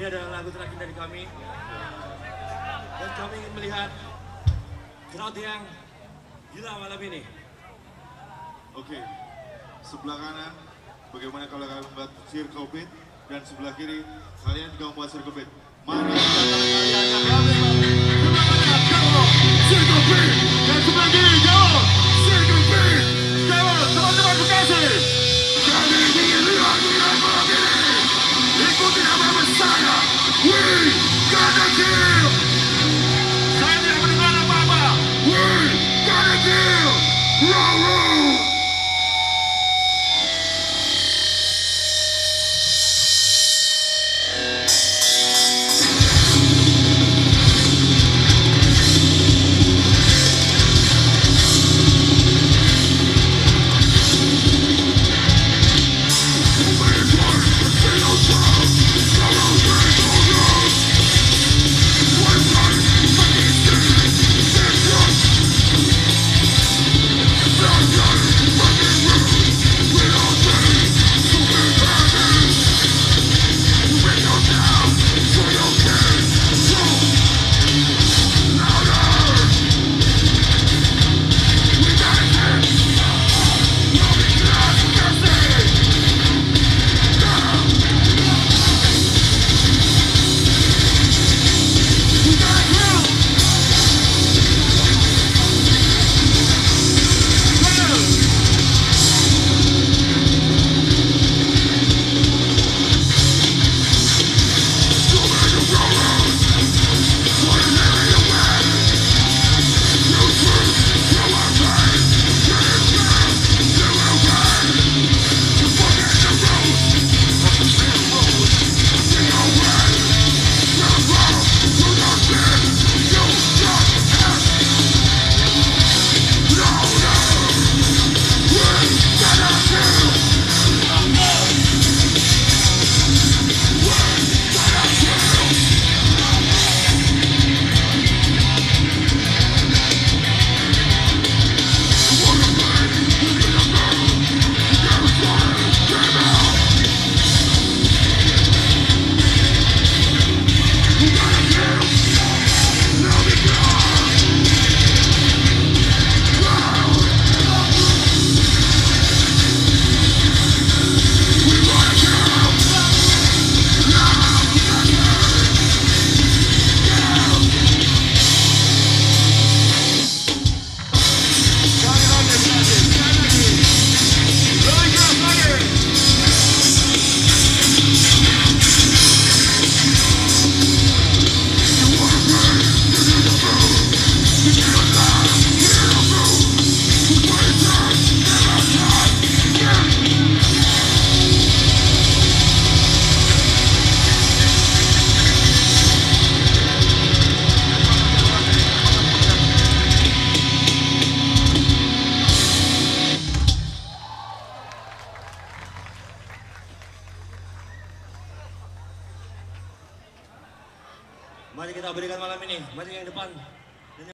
Ini adalah lagu terakhir dari kami. Dan kami ingin melihat crowd yang gila malam ini. Oke, sebelah kanan, bagaimana kalau kalian membuat beat dan sebelah kiri kalian juga membuat. Mana di antara kalian dan We got a deal! Roll, roll! Mari kita berikan malam ini. Mari yang depan.